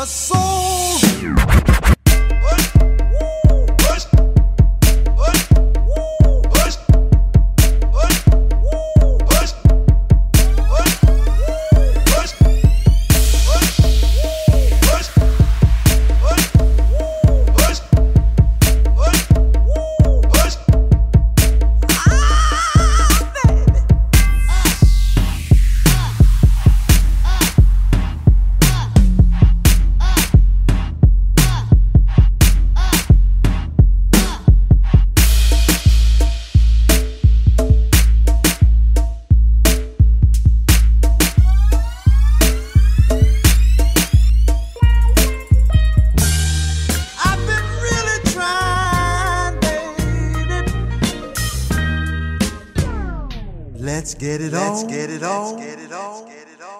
My soul. Let's get it let's on. Let's get it on. Let's get it on.